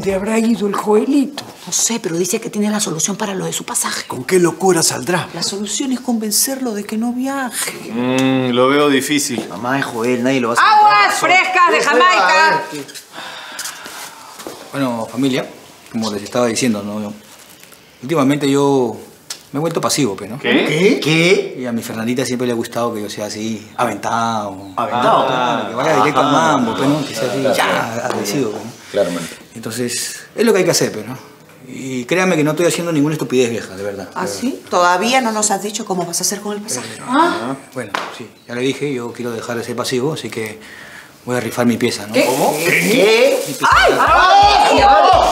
dónde habrá ido el Joelito? No sé, pero dice que tiene la solución para lo de su pasaje. ¿Con qué locura saldrá? La solución es convencerlo de que no viaje. Mm, lo veo difícil. Mamá es Joel, nadie lo va a hacer. ¡Aguas frescas de Jamaica! Bueno, familia, como les estaba diciendo, ¿no? Últimamente yo me he vuelto pasivo, ¿no? ¿Qué? ¿Qué? Y a mi Fernandita siempre le ha gustado que yo sea así, aventado. ¿Aventado? Claro, que vaya directo al mambo, pues, ¿no? Que sea así, ya, agresivo, pues, ¿no? Claramente. Entonces, es lo que hay que hacer, pues, ¿no? Y créanme que no estoy haciendo ninguna estupidez vieja, de verdad. ¿Ah, sí? Todavía no nos has dicho cómo vas a hacer con el pasaje. Bueno, sí, ya le dije, yo quiero dejar de ser pasivo, así que voy a rifar mi pieza, ¿no? ¿Cómo? ¿Qué? Mi pieza.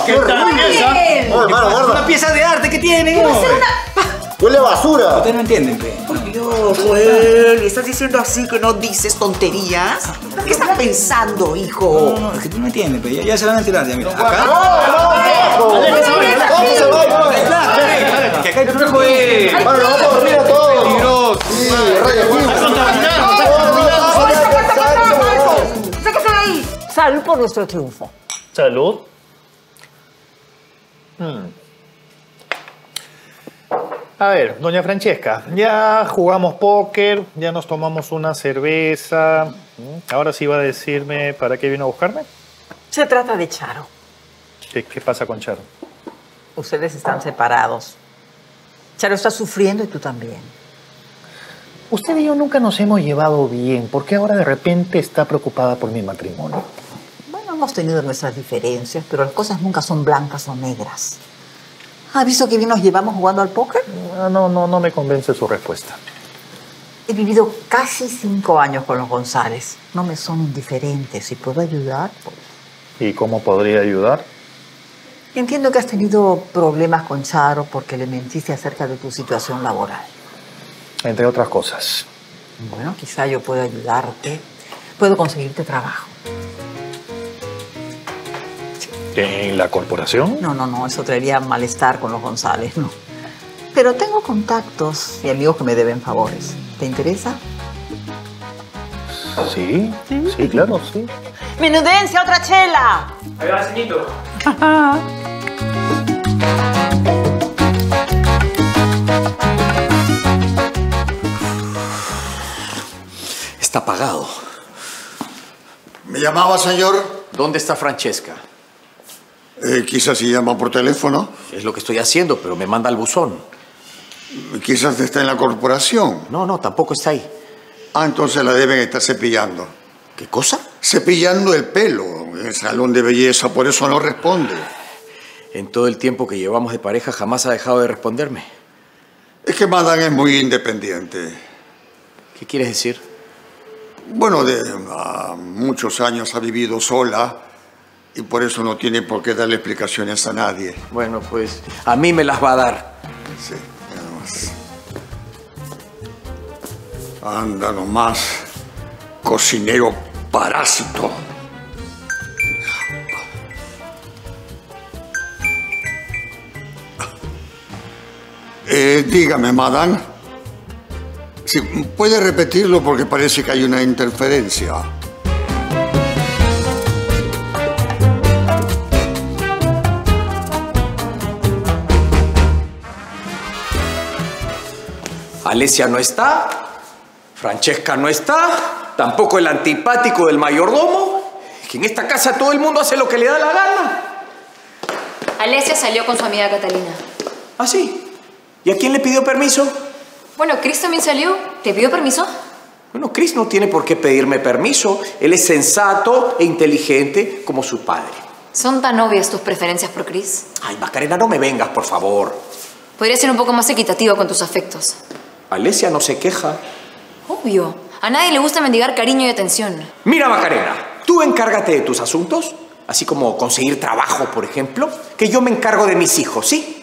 ¡Qué pieza! Oh, hermano, Una pieza de arte que tienen, ¿no? Huele a basura. Ustedes no entienden, pe. Dios, Joel, ¿estás diciendo así que no dices tonterías? ¿Qué estás pensando, hijo? No, no, es que tú no entiendes, pe. Ya, ya se van a enterar, ya, mira. ¡No, Acá. no. Hermano, nos vamos a dormir a todos. Sí, ¡Sáquese de ahí! Salud por nuestro triunfo. Salud. Hmm. A ver, doña Francesca, ya jugamos póker, ya nos tomamos una cerveza. Mm, Ahora sí va a decirme para qué vino a buscarme. Se trata de Charo. ¿Qué, qué pasa con Charo? Ustedes están separados. Charo está sufriendo y tú también. Usted y yo nunca nos hemos llevado bien. ¿Por qué ahora de repente está preocupada por mi matrimonio? Bueno, hemos tenido nuestras diferencias, pero las cosas nunca son blancas o negras. ¿Ha visto que bien nos llevamos jugando al póker? No, no, no me convence su respuesta. He vivido casi cinco años con los González. No me son indiferentes. Si puedo ayudar, pues. ¿Y cómo podría ayudar? Entiendo que has tenido problemas con Charo porque le mentiste acerca de tu situación laboral. Entre otras cosas. Bueno, quizá yo puedo ayudarte. Puedo conseguirte trabajo. ¿En la corporación? No, no, no, eso traería malestar con los González, no. Pero tengo contactos y amigos que me deben favores. ¿Te interesa? Sí, sí, claro, sí. ¡Menudencia, otra chela! Ahí va, ceñito. Está apagado. ¿Me llamaba, señor? ¿Dónde está Francesca? Eh, quizás si llama por teléfono. Es lo que estoy haciendo, pero me manda al buzón. Quizás está en la corporación. No, no, tampoco está ahí. Ah, entonces la deben estar cepillando. ¿Qué cosa? Cepillando el pelo en el salón de belleza, por eso no responde. En todo el tiempo que llevamos de pareja jamás ha dejado de responderme. Es que Madame es muy independiente. ¿Qué quieres decir? Bueno, de ah, muchos años ha vivido sola y por eso no tiene por qué darle explicaciones a nadie. Bueno, pues a mí me las va a dar. Sí, nada más. Anda nomás, cocinero parásito. Eh, dígame, madame. Sí, puede repetirlo porque parece que hay una interferencia. Alesia no está, Francesca no está, tampoco el antipático del mayordomo. Que en esta casa todo el mundo hace lo que le da la gana. Alesia salió con su amiga Catalina. ¿Ah, sí? ¿Y a quién le pidió permiso? Bueno, Chris también salió. ¿Te pidió permiso? Bueno, Chris no tiene por qué pedirme permiso. Él es sensato e inteligente como su padre. ¿Son tan obvias tus preferencias por Chris? Ay, Macarena, no me vengas, por favor. Podrías ser un poco más equitativo con tus afectos. Alesia no se queja. Obvio. A nadie le gusta mendigar cariño y atención. Mira, Macarena, tú encárgate de tus asuntos, así como conseguir trabajo, por ejemplo, que yo me encargo de mis hijos, ¿sí?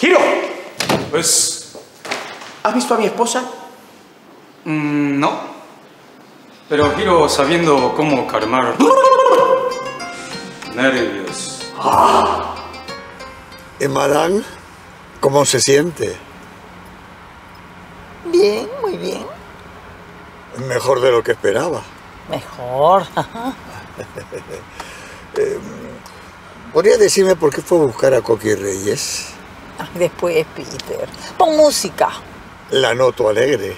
Giro, Pues. ¿has visto a mi esposa? mm, no. Pero quiero sabiendo cómo calmar. Nervios. ¿Y madame? ¿Cómo se siente? Bien, muy bien. Mejor de lo que esperaba. Mejor. Eh, ¿Podría decirme por qué fue a buscar a Coqui Reyes? Después, Peter. Pon música. La noto alegre.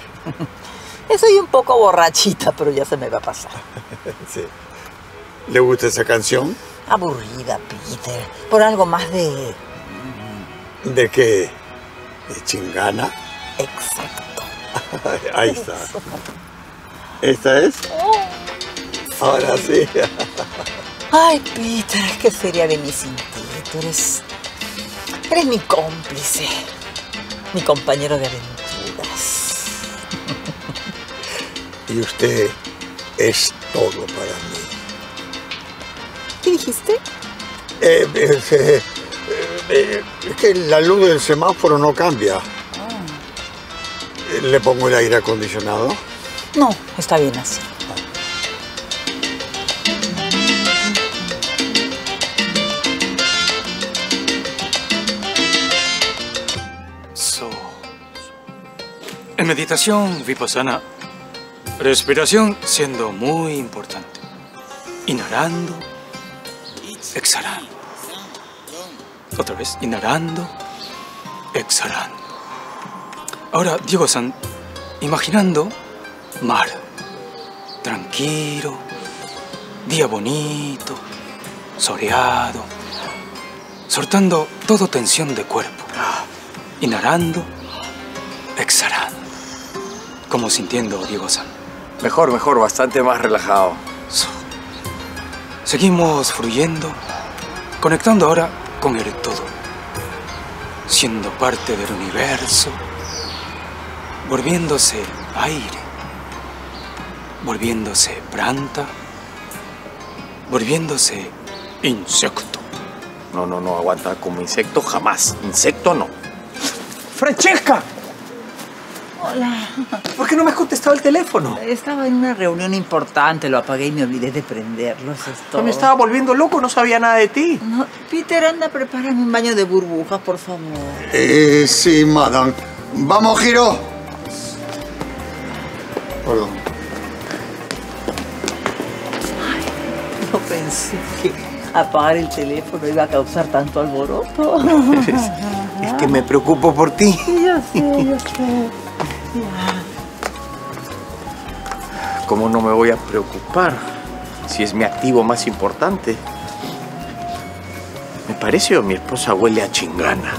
Soy un poco borrachita, pero ya se me va a pasar. Sí. ¿Le gusta esa canción? Aburrida, Peter. Por algo más de... ¿De qué? ¿De chingana? Exacto. Ahí está. ¿Esta es? Ahora sí. Ay, Peter, ¿qué sería de mí sin ti? Tú eres... Eres mi cómplice. Mi compañero de aventuras. Y usted es todo para mí. ¿Qué dijiste? Eh, eh, eh, eh, es que la luz del semáforo no cambia. Eh, ¿Le pongo el aire acondicionado? No, está bien así. So. En meditación vipassana, respiración siendo muy importante. Inhalando, exhalando. Otra vez, inhalando, exhalando. Ahora, Diego-san, imaginando mar. Tranquilo, día bonito, soleado, soltando toda tensión de cuerpo. Inhalando, exhalando. Como sintiendo, Diego-san. Mejor, mejor, bastante más relajado. Seguimos fluyendo, conectando ahora con el todo, siendo parte del universo, volviéndose aire, volviéndose planta, volviéndose insecto. No, no, no, aguanta. Como insecto jamás. Insecto no. ¡Francesca! Hola. ¿Por qué no me has contestado el teléfono? Estaba en una reunión importante, lo apagué y me olvidé de prenderlo. Eso es todo. Me estaba volviendo loco, no sabía nada de ti. No, Peter, anda, prepárame un baño de burbujas, por favor. Eh, sí, madame. Vamos, Giro. Perdón. No pensé que apagar el teléfono iba a causar tanto alboroto. Es que me preocupo por ti. Ya sé, ya sé. ¿Cómo no me voy a preocupar si es mi activo más importante? Me parece o mi esposa huele a chingana.